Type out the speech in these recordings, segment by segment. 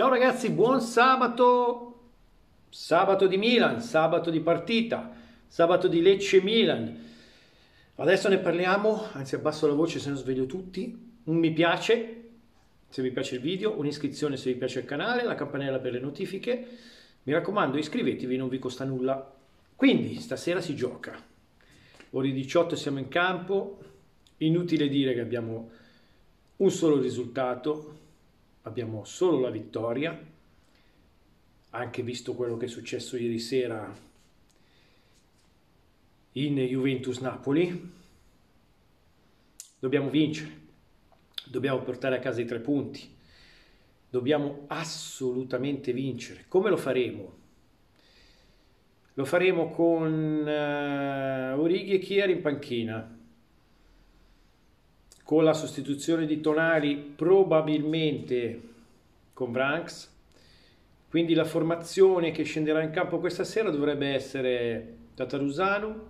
Ciao ragazzi, buon sabato, sabato di Milan, sabato di partita, sabato di Lecce Milan. Adesso ne parliamo, anzi abbasso la voce se non sveglio tutti, un mi piace se vi piace il video, un'iscrizione se vi piace il canale, la campanella per le notifiche. Mi raccomando iscrivetevi, non vi costa nulla. Quindi stasera si gioca, ore 18 siamo in campo, inutile dire che abbiamo un solo risultato, abbiamo solo la vittoria, anche visto quello che è successo ieri sera in Juventus-Napoli. Dobbiamo vincere, dobbiamo portare a casa i tre punti, dobbiamo assolutamente vincere. Come lo faremo? Lo faremo con uh, Orighi e Chiari in panchina, con la sostituzione di Tonali probabilmente con Branks. Quindi la formazione che scenderà in campo questa sera dovrebbe essere Tatarusano,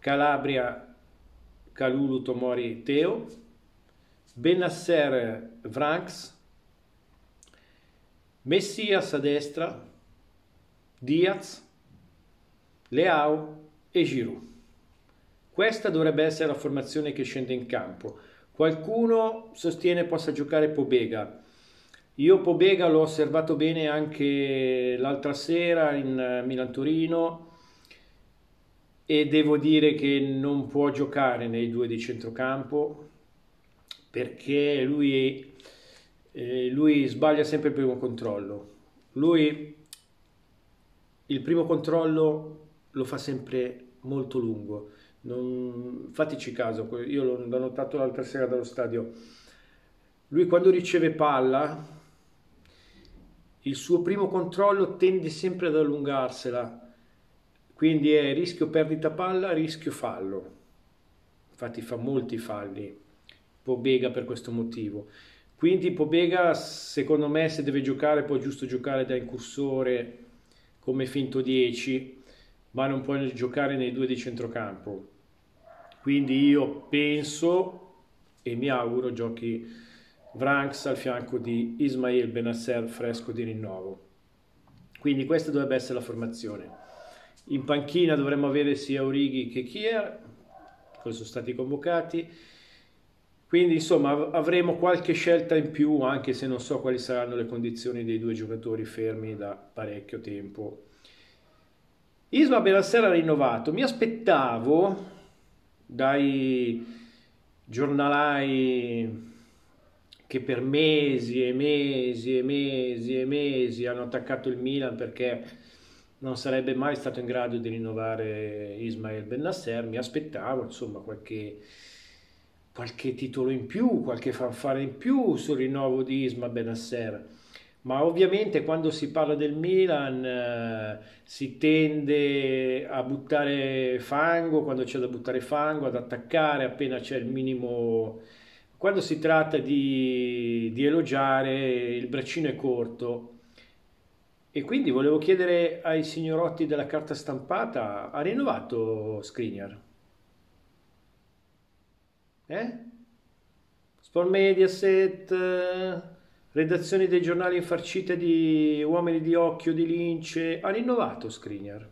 Calabria, Calulu, Tomori, Teo, Benasser, Branks, Messias a destra, Diaz, Leao e Giroud. Questa dovrebbe essere la formazione che scende in campo. Qualcuno sostiene possa giocare Pobega. Io Pobega l'ho osservato bene anche l'altra sera in Milan-Torino e devo dire che non può giocare nei due di centrocampo perché lui, eh, lui sbaglia sempre il primo controllo. Lui il primo controllo lo fa sempre molto lungo non, fateci caso, io l'ho, notato l'altra sera dallo stadio. Lui quando riceve palla, il suo primo controllo tende sempre ad allungarsela, quindi è rischio perdita palla, rischio fallo. Infatti fa molti falli Pobega per questo motivo. Quindi Pobega, secondo me, se deve giocare, può giusto giocare da incursore come finto 10 ma non può giocare nei due di centrocampo. Quindi io penso e mi auguro giochi Vranks al fianco di Ismail Benasser fresco di rinnovo. Quindi questa dovrebbe essere la formazione. In panchina dovremmo avere sia Orighi che Kier, che sono stati convocati. Quindi insomma avremo qualche scelta in più, anche se non so quali saranno le condizioni dei due giocatori fermi da parecchio tempo Isma Benasser ha rinnovato. Mi aspettavo dai giornalai che per mesi e mesi e mesi e mesi hanno attaccato il Milan perché non sarebbe mai stato in grado di rinnovare Ismael Benasser, mi aspettavo insomma qualche, qualche titolo in più, qualche fanfare in più sul rinnovo di Isma Benasser ma ovviamente quando si parla del Milan eh, si tende a buttare fango, quando c'è da buttare fango, ad attaccare appena c'è il minimo... Quando si tratta di, di elogiare il braccino è corto e quindi volevo chiedere ai signorotti della carta stampata, ha rinnovato Skriniar? Eh? Sport Mediaset redazioni dei giornali infarcite di uomini di occhio, di lince, ha rinnovato Skriniar.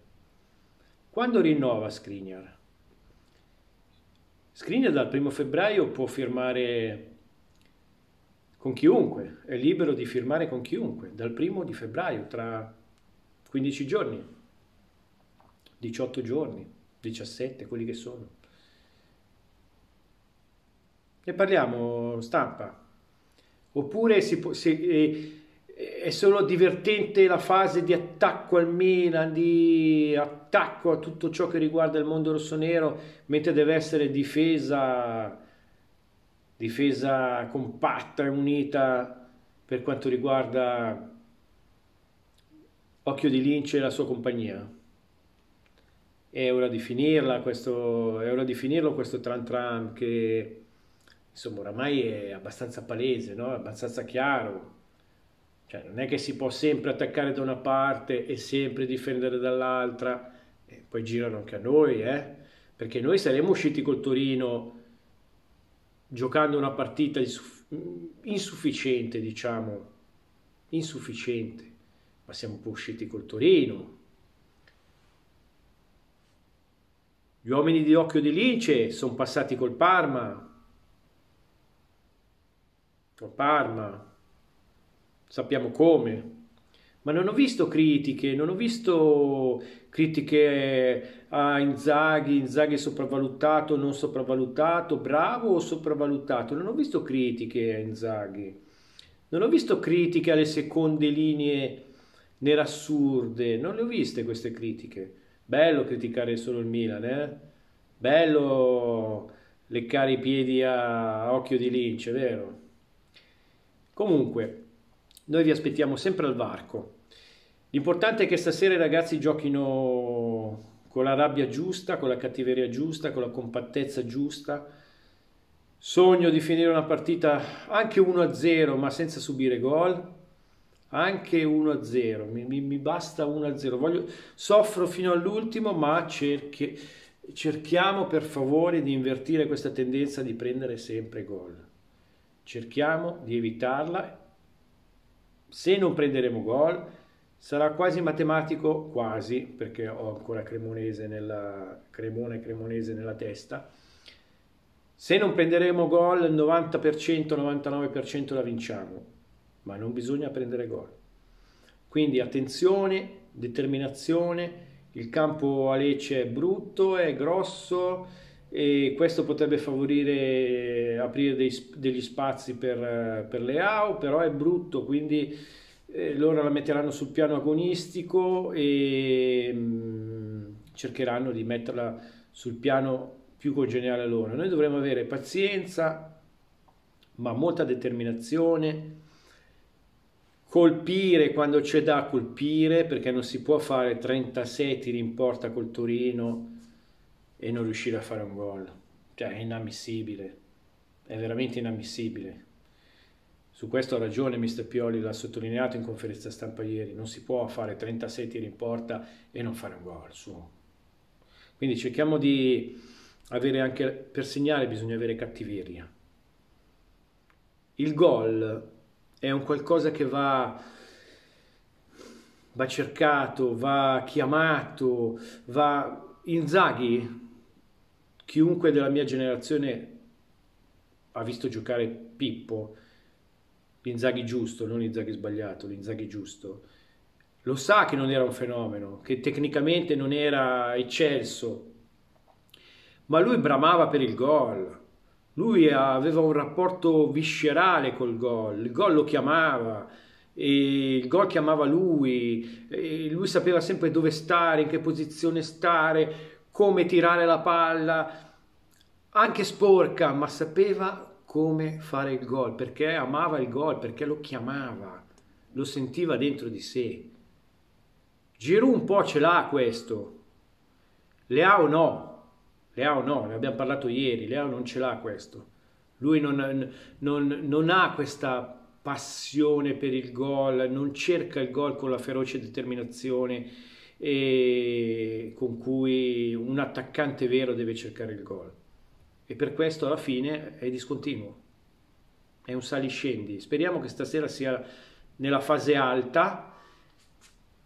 Quando rinnova Skriniar? Skriniar dal primo febbraio può firmare con chiunque, è libero di firmare con chiunque, dal primo di febbraio, tra 15 giorni, 18 giorni, 17, quelli che sono. Ne parliamo, stampa. Oppure si può, si, è solo divertente la fase di attacco al Milan, di attacco a tutto ciò che riguarda il mondo rossonero, mentre deve essere difesa, difesa compatta e unita per quanto riguarda Occhio di Lince e la sua compagnia. È ora di finirla, questo, è ora di finirlo questo tran tran che insomma oramai è abbastanza palese, no? abbastanza chiaro. Cioè, non è che si può sempre attaccare da una parte e sempre difendere dall'altra, e poi girano anche a noi, eh? perché noi saremmo usciti col Torino giocando una partita insufficiente, diciamo, insufficiente, ma siamo un po' usciti col Torino. Gli uomini di occhio di lince sono passati col Parma, col Parma, sappiamo come, ma non ho visto critiche, non ho visto critiche a Inzaghi, Inzaghi sopravvalutato, non sopravvalutato, bravo o sopravvalutato, non ho visto critiche a Inzaghi, non ho visto critiche alle seconde linee nerassurde, non le ho viste queste critiche. Bello criticare solo il Milan, eh? Bello leccare i piedi a occhio di lince, vero? Comunque, noi vi aspettiamo sempre al varco. L'importante è che stasera i ragazzi giochino con la rabbia giusta, con la cattiveria giusta, con la compattezza giusta. Sogno di finire una partita anche 1-0, ma senza subire gol. Anche 1-0, mi, mi, mi basta 1-0. Voglio, soffro fino all'ultimo, ma cerchi, cerchiamo per favore di invertire questa tendenza di prendere sempre gol. Cerchiamo di evitarla. Se non prenderemo gol, Sarà quasi matematico, quasi, perché ho ancora Cremonese nella, Cremone Cremonese nella testa. Se non prenderemo gol, il 90%, 99% la vinciamo, ma non bisogna prendere gol. Quindi attenzione, determinazione, il campo a Lecce è brutto, è grosso e questo potrebbe favorire aprire dei, degli spazi per, per le AO, però è brutto, quindi eh, loro la metteranno sul piano agonistico e mh, mm, cercheranno di metterla sul piano più congeniale a loro. Noi dovremo avere pazienza, ma molta determinazione, colpire quando c'è da colpire, perché non si può fare 36 tiri in porta col Torino e non riuscire a fare un gol. Cioè è inammissibile, è veramente inammissibile. Su questo ha ragione Mr. Pioli, l'ha sottolineato in conferenza stampa ieri, non si può fare 36 tiri in porta e non fare un gol su. Quindi cerchiamo di avere anche, per segnare bisogna avere cattiveria. Il gol è un qualcosa che va, va cercato, va chiamato, va... Inzaghi, chiunque della mia generazione ha visto giocare Pippo, l'Inzaghi giusto, non l'Inzaghi sbagliato, l'Inzaghi giusto, lo sa che non era un fenomeno, che tecnicamente non era eccelso, ma lui bramava per il gol. Lui aveva un rapporto viscerale col gol, il gol lo chiamava, il gol chiamava lui, lui sapeva sempre dove stare, in che posizione stare, come tirare la palla, anche sporca, ma sapeva come fare il gol, perché amava il gol, perché lo chiamava, lo sentiva dentro di sé. Giroud un po' ce l'ha questo, Leao no, Leao no, ne abbiamo parlato ieri, Leao non ce l'ha questo. Lui non, non, non ha questa passione per il gol, non cerca il gol con la feroce determinazione con cui un attaccante vero deve cercare il gol e per questo alla fine è discontinuo, è un saliscendi. Speriamo che stasera sia nella fase alta,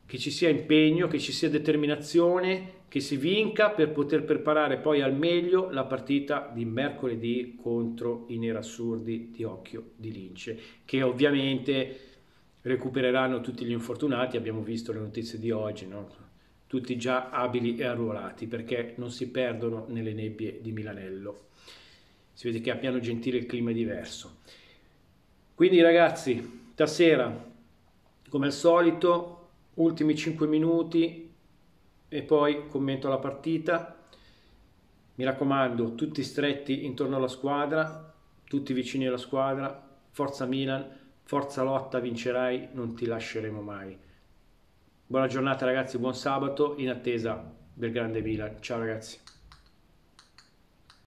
che ci sia impegno, che ci sia determinazione, che si vinca per poter preparare poi al meglio la partita di mercoledì contro i nerassurdi di Occhio di Lince, che ovviamente recupereranno tutti gli infortunati, abbiamo visto le notizie di oggi, no? tutti già abili e arruolati perché non si perdono nelle nebbie di Milanello si vede che a Piano Gentile il clima è diverso. Quindi ragazzi, stasera, come al solito, ultimi 5 minuti e poi commento la partita. Mi raccomando, tutti stretti intorno alla squadra, tutti vicini alla squadra, forza Milan, forza lotta, vincerai, non ti lasceremo mai. Buona giornata ragazzi, buon sabato, in attesa del grande Milan. Ciao ragazzi.